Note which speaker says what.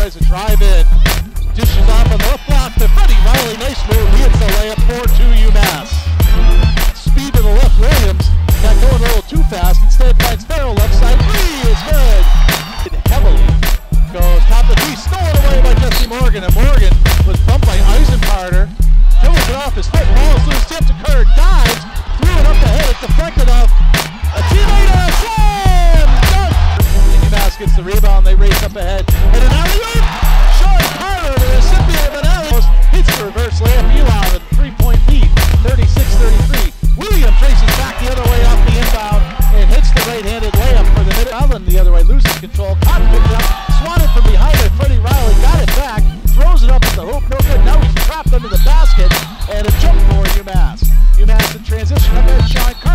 Speaker 1: plays a drive in. Dishes off on the left block to Freddie Riley. Nice move. He hits the layup for two UMass. Speed to the left. Williams not going a little too fast. Instead finds Farrell left side. Three is good. And heavily goes top of the key. Stolen away by Jesse Morgan. And Morgan was bumped by Isenbarger. Kills it off his foot. Falls loose. Tip to Kerr. Dives. Threw it up the head. It's deflected off transition. Up there,